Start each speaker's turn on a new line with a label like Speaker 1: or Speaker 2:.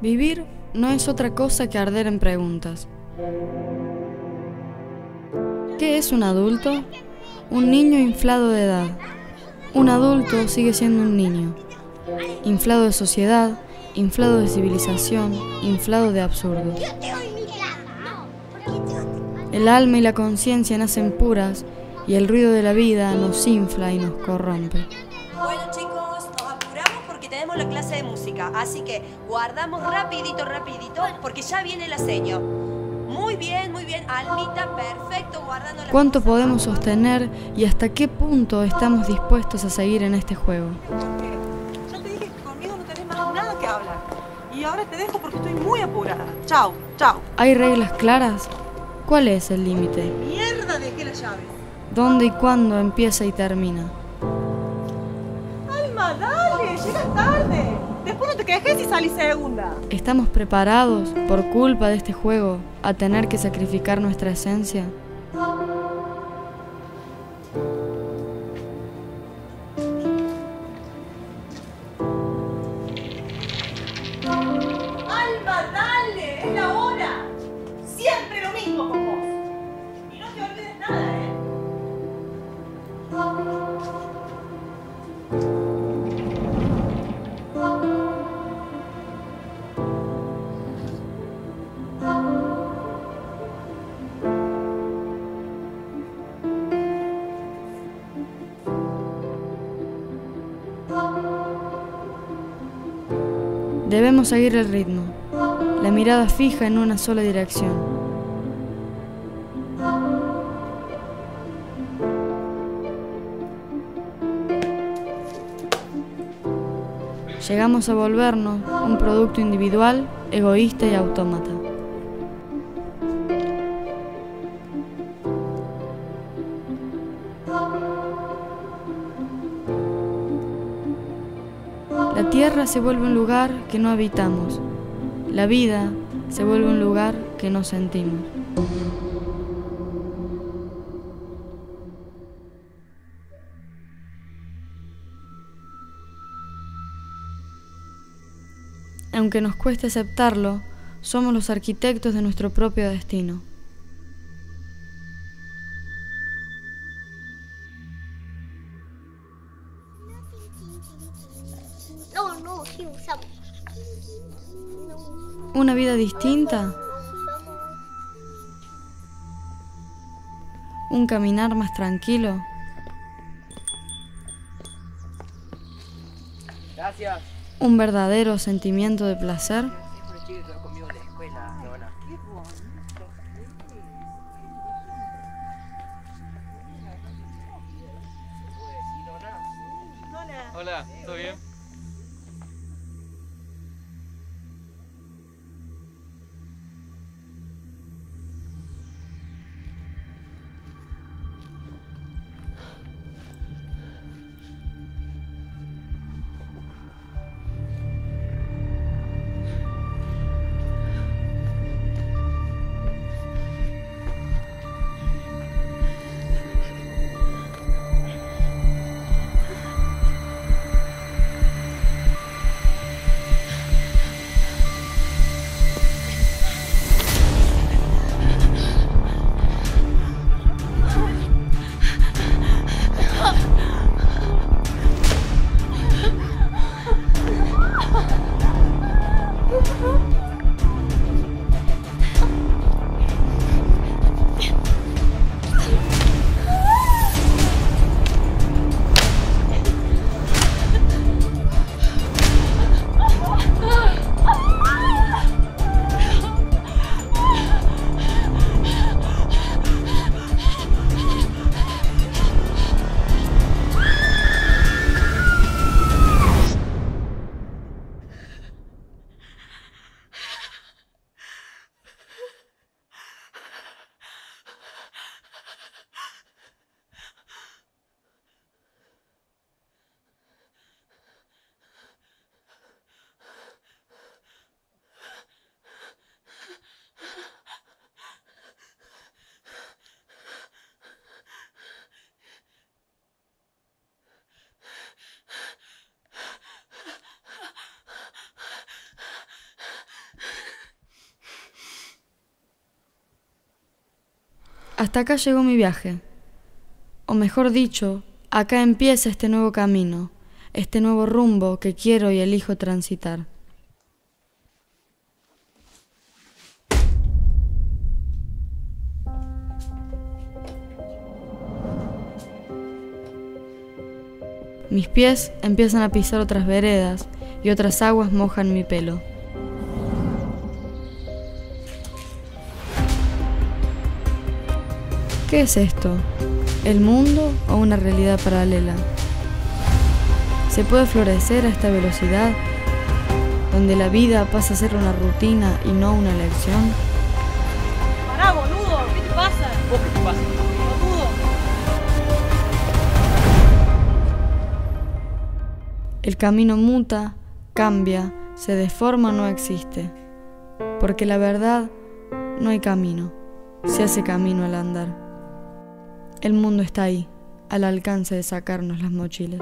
Speaker 1: Vivir no es otra cosa que arder en preguntas. ¿Qué es un adulto? Un niño inflado de edad. Un adulto sigue siendo un niño. Inflado de sociedad, inflado de civilización, inflado de absurdo. El alma y la conciencia nacen puras y el ruido de la vida nos infla y nos corrompe.
Speaker 2: Bueno chicos, nos apuramos porque tenemos la clase de música, así que guardamos rapidito, rapidito, porque ya viene la seño. Muy bien, muy bien, Almita, perfecto, guardando la
Speaker 1: ¿Cuánto podemos sostener y hasta qué punto estamos dispuestos a seguir en este juego?
Speaker 3: Ya te dije que conmigo no tenés más nada que hablar. Y ahora te dejo porque estoy muy apurada. Chao, chao.
Speaker 1: ¿Hay reglas claras? ¿Cuál es el límite?
Speaker 3: Mierda, dejé la llave.
Speaker 1: ¿Dónde y cuándo empieza y termina?
Speaker 3: Alma, dale, llegas tarde. Después no te quejes y salís segunda.
Speaker 1: ¿Estamos preparados, por culpa de este juego, a tener que sacrificar nuestra esencia? Debemos seguir el ritmo, la mirada fija en una sola dirección. Llegamos a volvernos un producto individual, egoísta y autómata. Tierra se vuelve un lugar que no habitamos. La vida se vuelve un lugar que no sentimos. Aunque nos cueste aceptarlo, somos los arquitectos de nuestro propio destino. ¿Una vida distinta? ¿Un caminar más tranquilo?
Speaker 4: Gracias.
Speaker 1: ¿Un verdadero sentimiento de placer?
Speaker 4: Siempre chicos que van conmigo a la escuela, Leona.
Speaker 5: Hola, ¿todo bien?
Speaker 1: Hasta acá llegó mi viaje. O mejor dicho, acá empieza este nuevo camino, este nuevo rumbo que quiero y elijo transitar. Mis pies empiezan a pisar otras veredas y otras aguas mojan mi pelo. ¿Qué es esto? ¿El mundo o una realidad paralela? ¿Se puede florecer a esta velocidad? Donde la vida pasa a ser una rutina y no una elección.
Speaker 3: Pará, boludo, ¿qué te pasa?
Speaker 4: ¿Vos qué te pasa?
Speaker 3: Boludo.
Speaker 1: El camino muta, cambia, se deforma o no existe. Porque la verdad no hay camino, se hace camino al andar. El mundo está ahí, al alcance de sacarnos las mochilas.